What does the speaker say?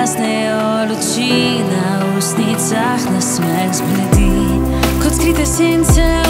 Gasnejo luči na ustnicah, nasmeh zbledi kot skrite sence.